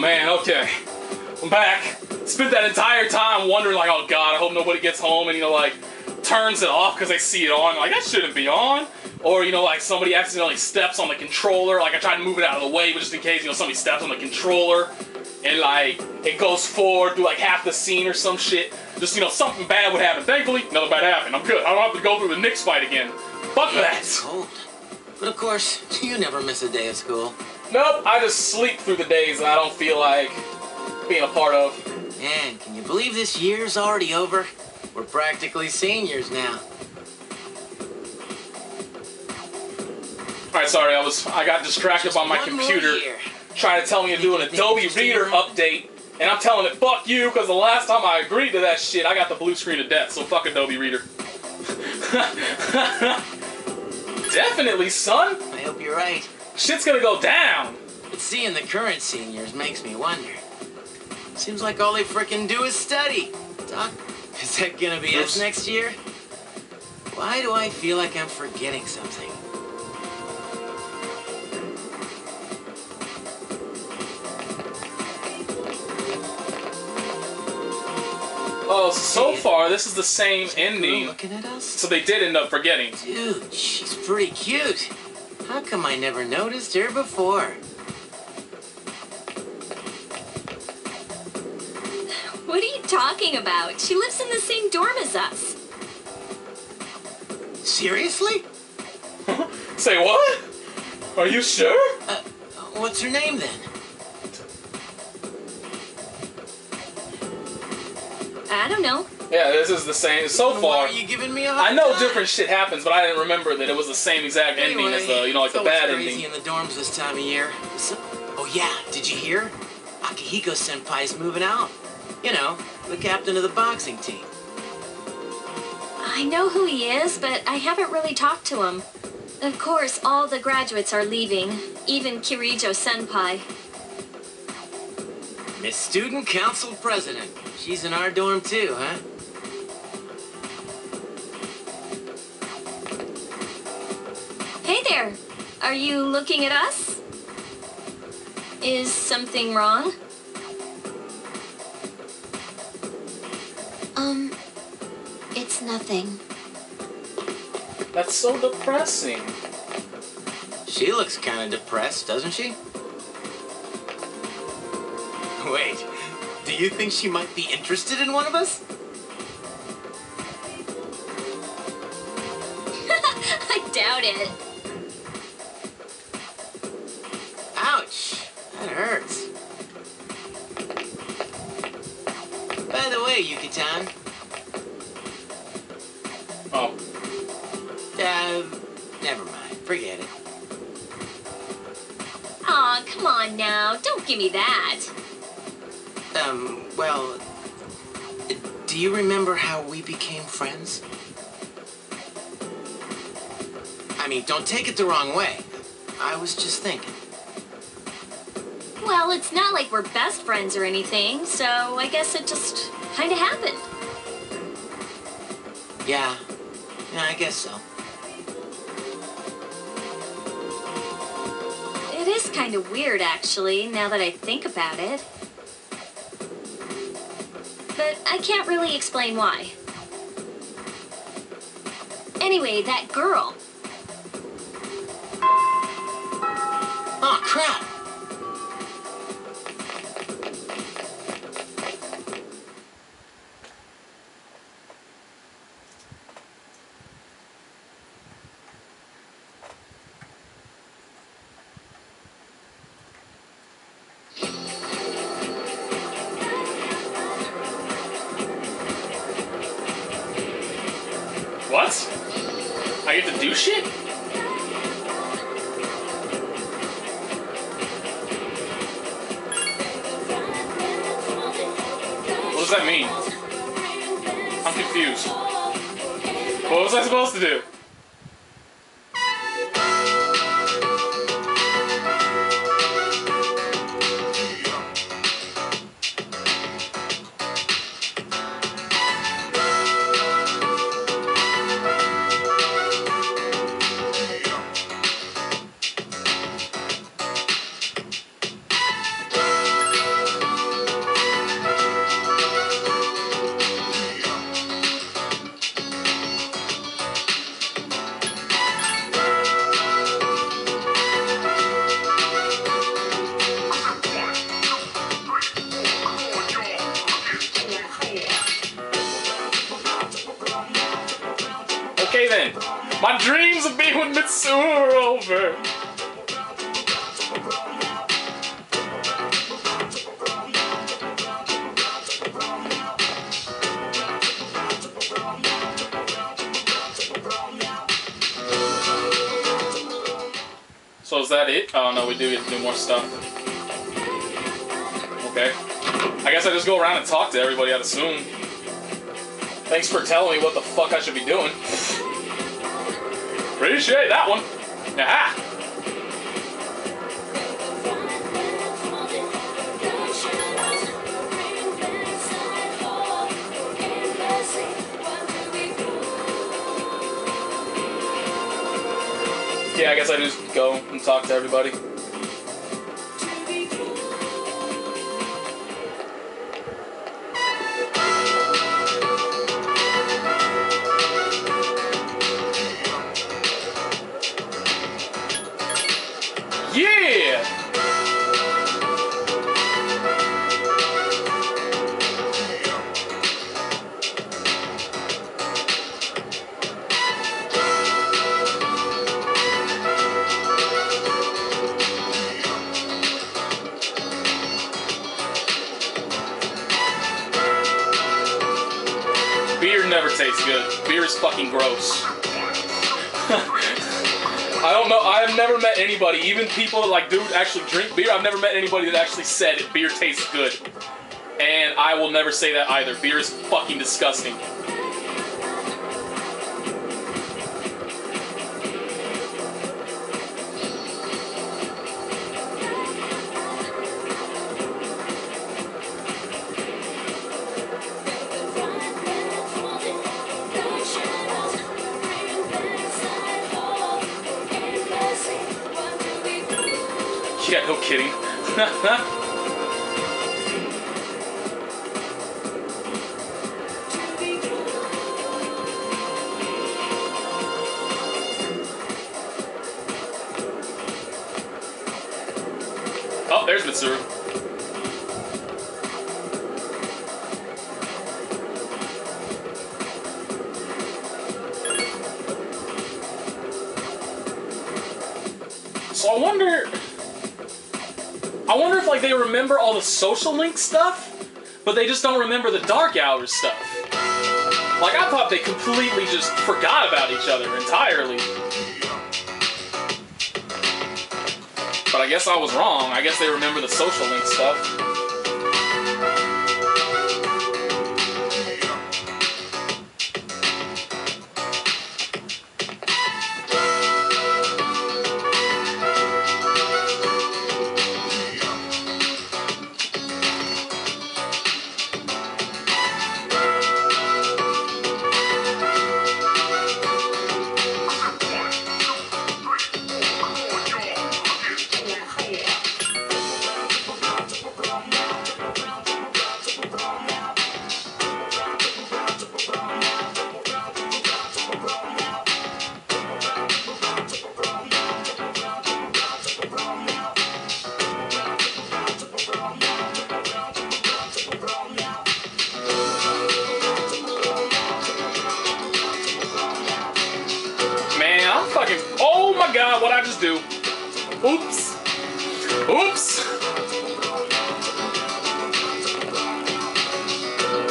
man, okay. I'm back. Spent that entire time wondering, like, oh god, I hope nobody gets home and, you know, like, turns it off because they see it on. Like, that shouldn't be on. Or, you know, like, somebody accidentally steps on the controller. Like, I tried to move it out of the way, but just in case, you know, somebody steps on the controller and, like, it goes forward through, like, half the scene or some shit. Just, you know, something bad would happen. Thankfully, nothing bad happened. I'm good. I don't have to go through the Nyx fight again. Fuck Yeah, that. It's cold. But of course, you never miss a day of school. Nope, I just sleep through the days that I don't feel like being a part of. Man, can you believe this year's already over? We're practically seniors now. Alright, sorry, I was I got distracted by my computer trying to tell me to do an Adobe Reader update, and I'm telling it, fuck you, because the last time I agreed to that shit, I got the blue screen of death, so fuck Adobe Reader. Definitely, son. I hope you're right. Shit's gonna go down. But seeing the current seniors makes me wonder. Seems like all they frickin' do is study. Doc, is that gonna be Oops. us next year? Why do I feel like I'm forgetting something? Oh, so far, this is the same Is that girl ending. looking at us? So they did end up forgetting. Dude, she's pretty cute. How come I never noticed her before? What are you talking about? She lives in the same dorm as us. Seriously? Say what? Are you sure? Uh, what's her name then? I don't know. Yeah, this is the same. So Why far, are you giving me a hard I know time? different shit happens, but I didn't remember that it was the same exact ending as the, you know, like the bad always crazy ending. in the dorms this time of year. So- oh yeah, did you hear? Akihiko Senpai's moving out. You know, the captain of the boxing team. I know who he is, but I haven't really talked to him. Of course, all the graduates are leaving, even Kirijo Senpai. Miss Student Council President. She's in our dorm too, huh? There! Are you looking at us? Is something wrong? Um, it's nothing. That's so depressing. She looks kind of depressed, doesn't she? Wait, do you think she might be interested in one of us? I doubt it. The Oh, uh, never mind, forget it. Aw, come on now. Don't give me that. Um, well, do you remember how we became friends? I mean, don't take it the wrong way. I was just thinking. Well, it's not like we're best friends or anything, so I guess it just kind of happened. Yeah, yeah, I guess so. It is kind of weird, actually, now that I think about it. But I can't really explain why. Anyway, that girl. Does that mean? I'm confused. What was I supposed to do? My dreams of being with Mitsuru are over. So is that it? Oh no, we do get to do more stuff. Okay. I guess I just go around and talk to everybody, I'd assume. Thanks for telling me what the fuck I should be doing. Appreciate that one. Aha! Yeah, I guess I just go and talk to everybody. Actually drink beer. I've never met anybody that actually said beer tastes good. And I will never say that either. Beer is fucking disgusting. Kidding. social link stuff, but they just don't remember the dark hours stuff. Like I thought they completely just forgot about each other entirely. But I guess I was wrong. I guess they remember the social link stuff. Oops. Oops.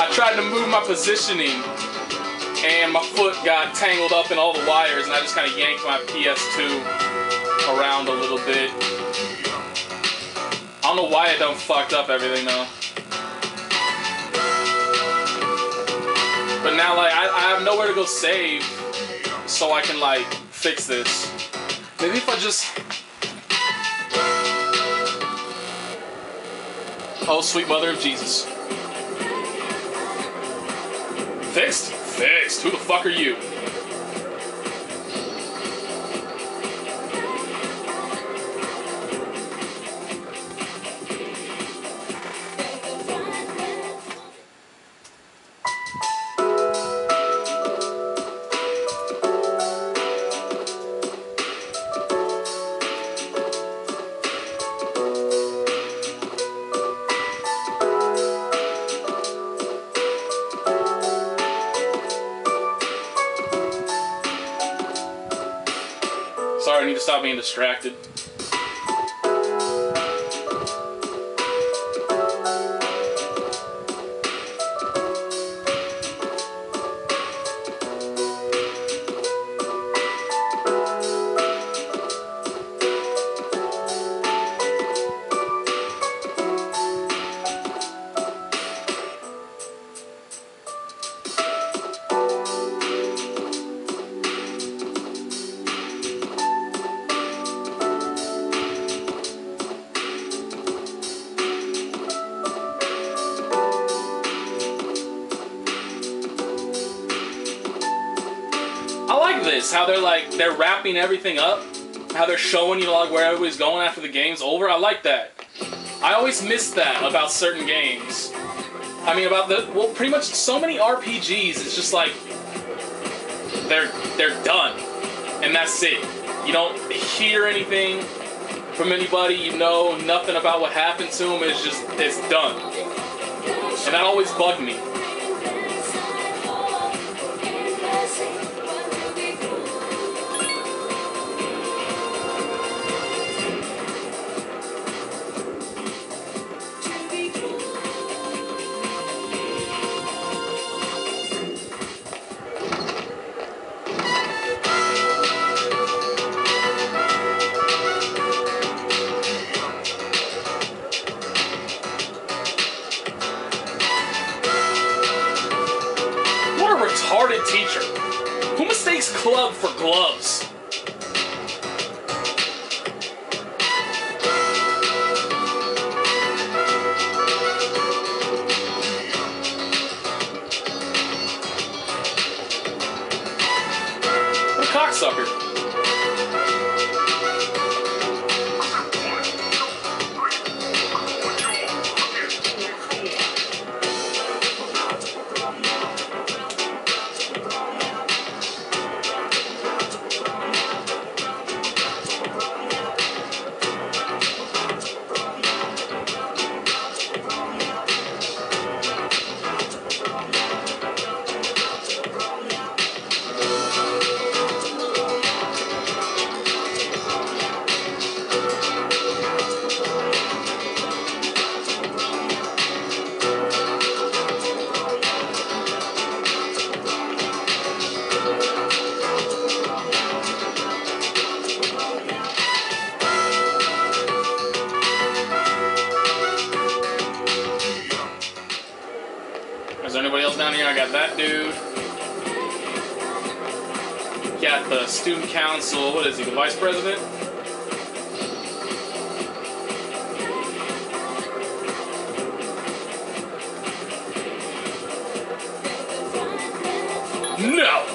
I tried to move my positioning and my foot got tangled up in all the wires and I just kind of yanked my PS2 around a little bit. I don't know why it don't fucked up everything though. But now like I, I have nowhere to go save so I can like fix this. Maybe if I just Oh sweet mother of Jesus. Fixed? Fixed. Who the fuck are you? Distracted. How they're like they're wrapping everything up, how they're showing you like where everybody's going after the game's over. I like that. I always miss that about certain games. I mean about the well pretty much so many RPGs it's just like they're they're done. And that's it. You don't hear anything from anybody, you know nothing about what happened to them, it's just it's done. And that always bugged me. President? No!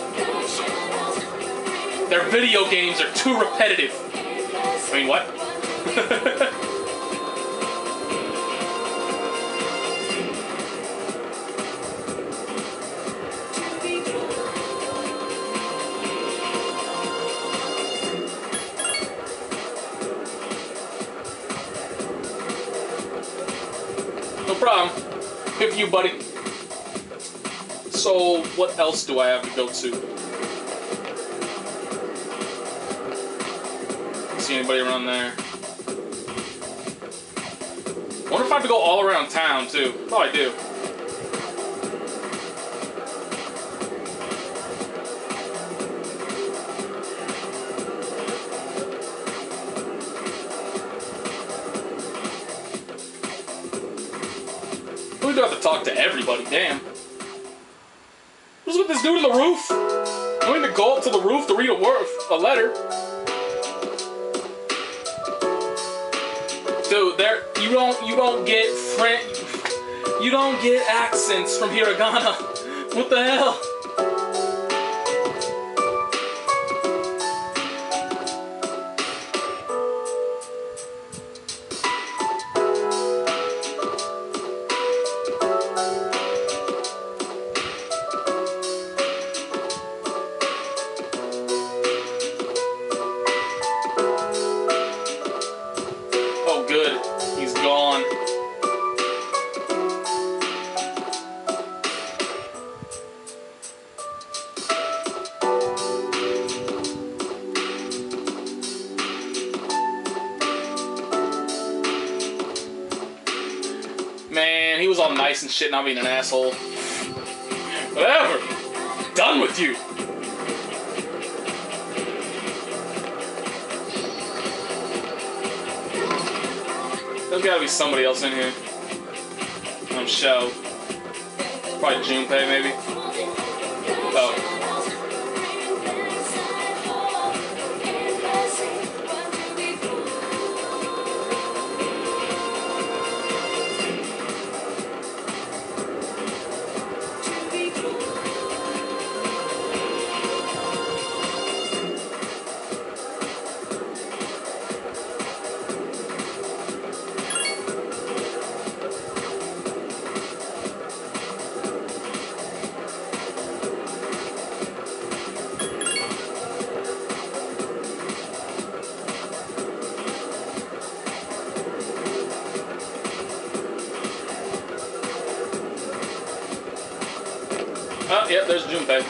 Their video games are too repetitive. I mean, what? you, buddy. So, what else do I have to go to? See anybody around there? Wonder if I have to go all around town too. Oh, I do. We do have to talk to everybody, damn. What's with this dude on the roof? I need to go up to the roof to read a word, a letter. Dude, there you don't you don't get French, you don't get accents from hiragana. What the hell? Nice and shit, not being an asshole. Whatever. Done with you. There's gotta be somebody else in here. Um, I'm show. Probably Junpei, maybe. Oh. There's Junpei.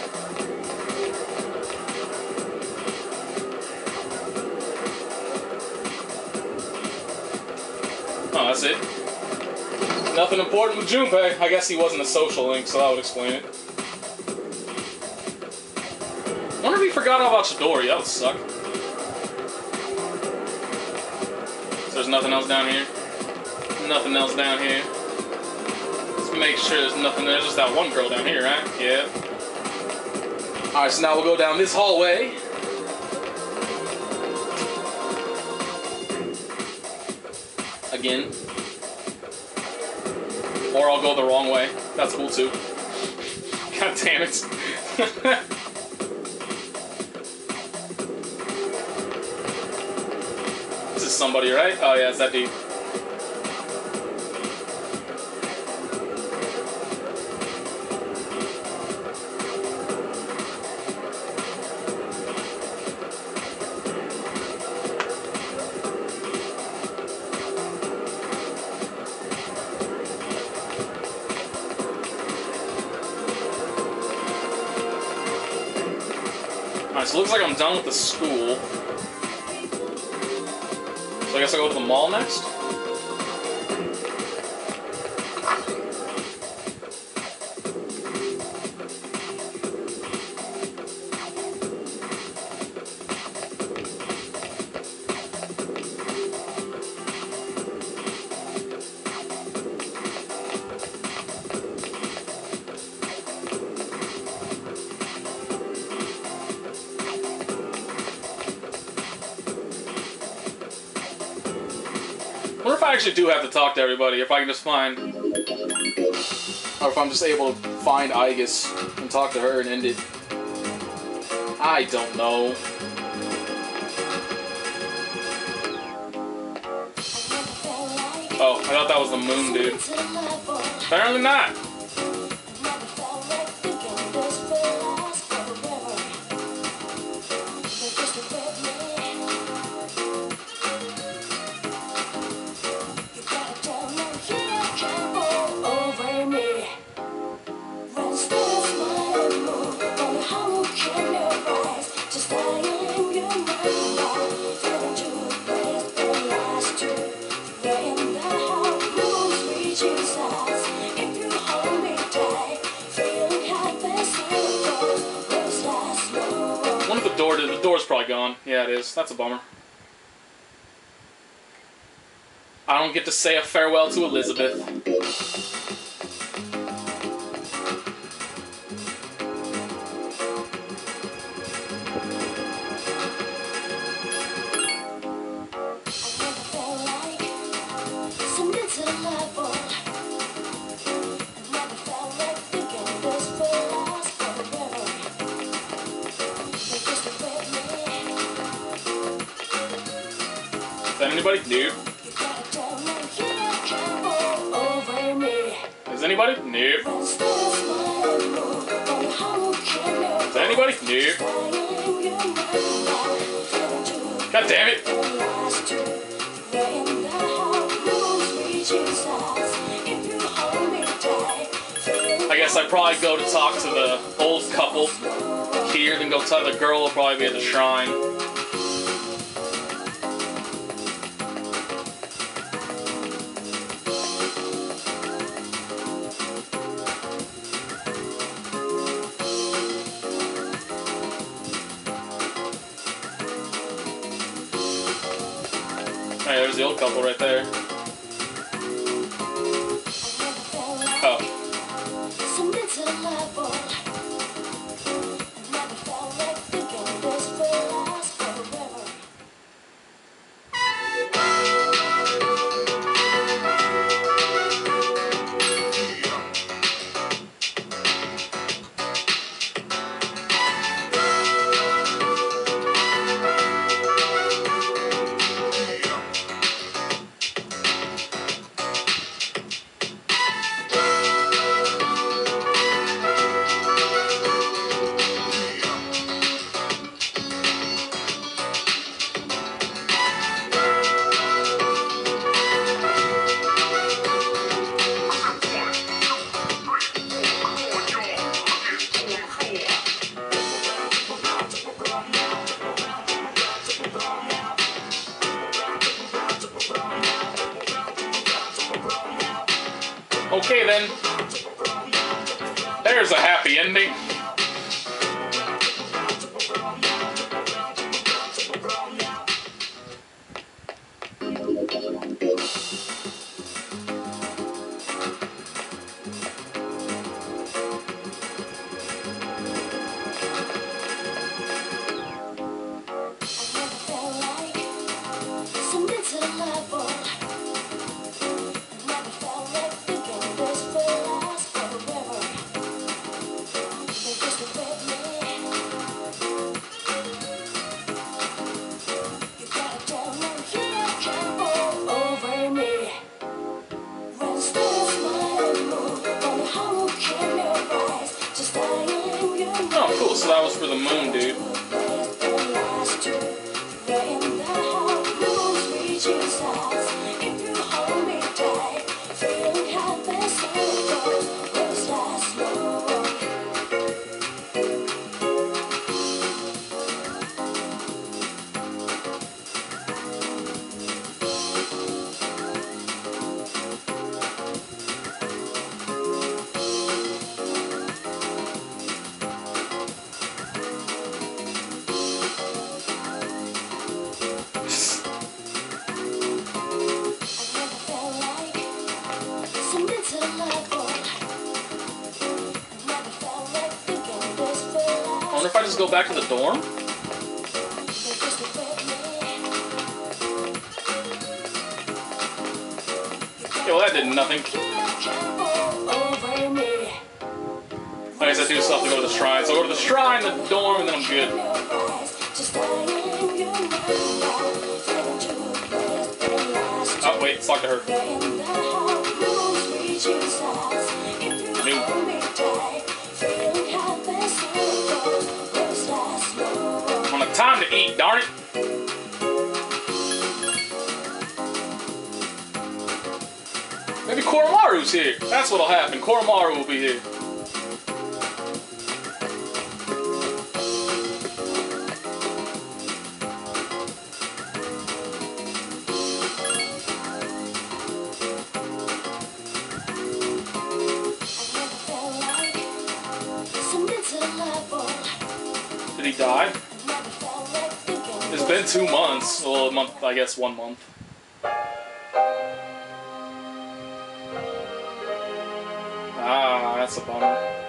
Oh, that's it. Nothing important with Junpei. I guess he wasn't a social link, so that would explain it. wonder if he forgot all about Chidori. That would suck. So there's nothing else down here. Nothing else down here. Let's make sure there's nothing. There's just that one girl down here, right? Yeah. All right, so now we'll go down this hallway. Again. Or I'll go the wrong way. That's cool too. God damn it. this is somebody, right? Oh yeah, it's that dude. Done with the school. So I guess I'll go to the mall next? Actually do have to talk to everybody, if I can just find... Or if I'm just able to find Aigis and talk to her and end it. I don't know. Oh, I thought that was the moon, dude. Apparently not. Yeah, it is. That's a bummer. I don't get to say a farewell to Elizabeth. Anybody? Nope. Is anybody? Nope. Is anybody? Nope. God damn it! I guess I'd probably go to talk to the old couple here, then go tell the girl will probably be at the shrine. Hey, there's the old couple right there. Ending. Was for the moon, dude. Dorm? Yeah, well, that did nothing. I guess I do still have to go to the shrine. So I'll go to the shrine, the dorm, and then I'm good. Oh, wait, it's to her. I'm time to eat, darn it. Maybe Koromaru's here. That's what'll happen. Koromaru will be here. Did he die? Been two months. Well, a month, I guess one month. Ah, that's a bummer.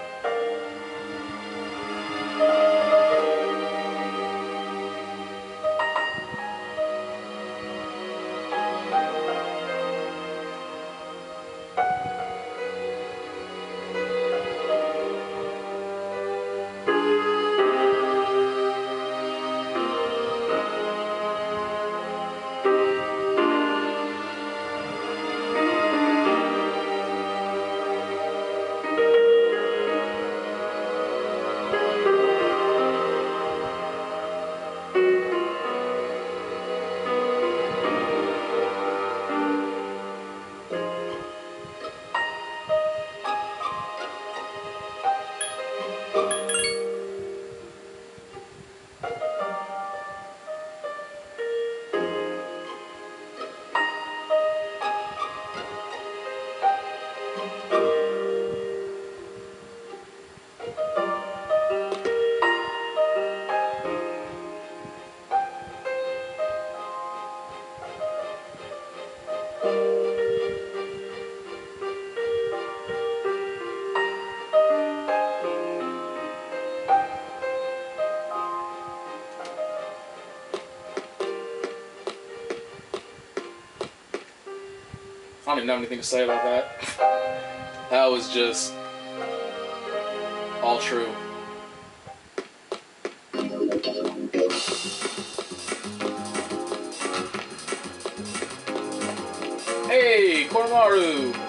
Even have anything to say about that. That was just all true. Hey, Koromaru!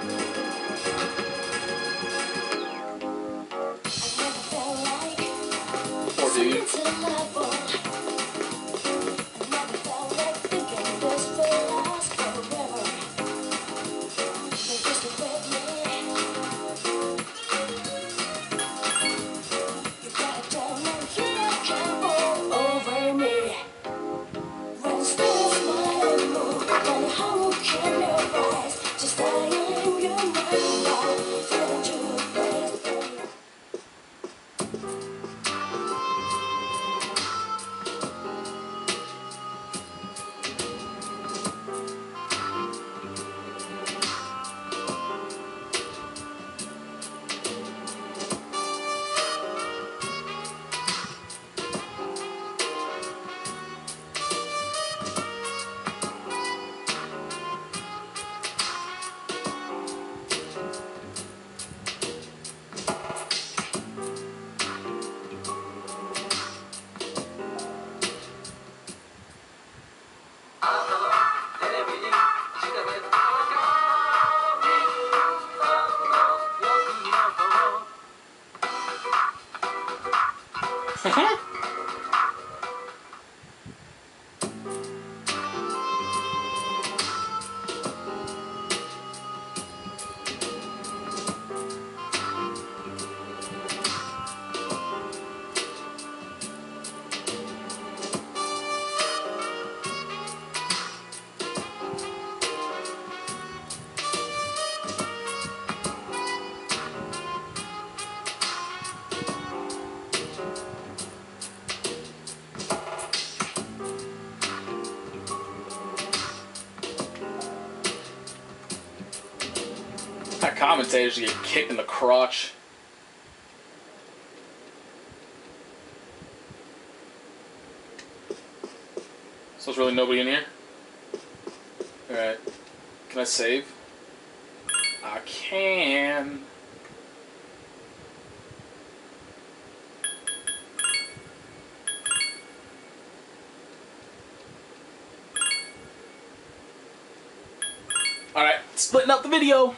Commentators get kicked in the crotch. So there's really nobody in here? Alright. Can I save? I can. Alright, splitting up the video.